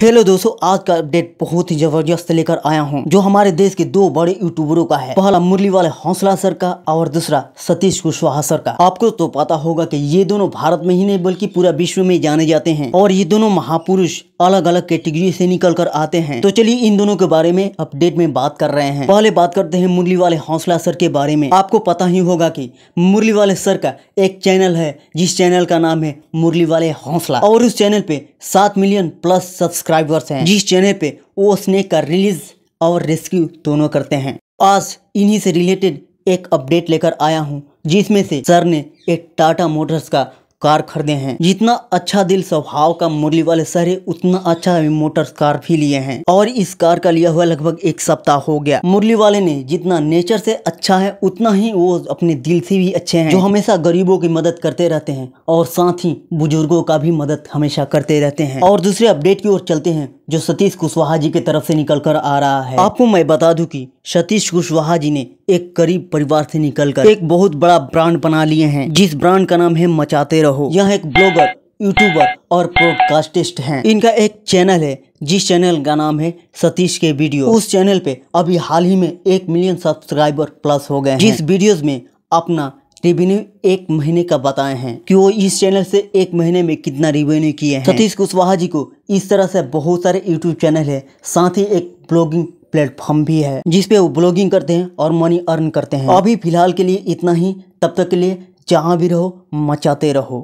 Hello दोस्तों, आज का अपडेट बहुत ही ज़बरदस्त लेकर आया हूँ, जो हमारे देश के दो बड़े यूट्यूबरों का है। पहला मुरली वाले हौसला सर का, और दूसरा सतीश कुशवाहा सर का। आपको तो पता होगा कि ये दोनों भारत में ही नहीं, बल्कि पूरा विश्व में जाने जाते हैं, और ये दोनों महापुरुष अलग अलग कैटेगरी से निकल कर आते हैं। तो चलिए इन दोनों के बारे में अपडेट में बात कर रहे हैं। पहले बात करते हैं मुरली वाले हौसला सर के बारे में। आपको पता ही होगा की मुरली वाले सर का एक चैनल है, जिस चैनल का नाम है मुरली वाले हौसला, और उस चैनल पे सात मिलियन प्लस सब्सक्राइबर्स हैं। जिस चैनल पे वो स्नेक का रिलीज़ और रेस्क्यू दोनों करते हैं। आज इन्हीं से रिलेटेड एक अपडेट लेकर आया हूँ, जिसमें से सर ने एक टाटा मोटर्स का कार खरीदे हैं। जितना अच्छा दिल स्वभाव का मुरली वाले सर है उतना अच्छा मोटर कार भी लिए हैं। और इस कार का लिया हुआ लगभग एक सप्ताह हो गया। मुरली वाले ने जितना नेचर से अच्छा है, उतना ही वो अपने दिल से भी अच्छे हैं, जो हमेशा गरीबों की मदद करते रहते हैं और साथ ही बुज़ुर्गों का भी मदद हमेशा करते रहते हैं। और दूसरे अपडेट की ओर चलते हैं। जो सतीश कुशवाहा जी की तरफ़ से निकल कर आ रहा है। आपको मैं बता दूँ कि सतीश कुशवाहा जी ने एक गरीब परिवार से निकलकर एक बहुत बड़ा ब्रांड बना लिए हैं जिस ब्रांड का नाम है मचाते रहो। यह एक ब्लॉगर यूट्यूबर और प्रोडकास्टिस्ट हैं। इनका एक चैनल है जिस चैनल का नाम है सतीश के वीडियो। उस चैनल पे अभी हाल ही में एक मिलियन सब्सक्राइबर प्लस हो गए जिस वीडियोस में अपना रेवेन्यू एक महीने का बताए हैं कि वो इस चैनल से एक महीने में कितना रेवेन्यू किए हैं। सतीश कुशवाहा जी को इस तरह से बहुत सारे यूट्यूब चैनल है, साथ ही एक ब्लॉगिंग प्लेटफॉर्म भी है जिसपे वो ब्लॉगिंग करते हैं और मनी अर्न करते हैं। अभी फ़िलहाल के लिए इतना ही, तब तक के लिए जहाँ भी रहो, मचाते रहो।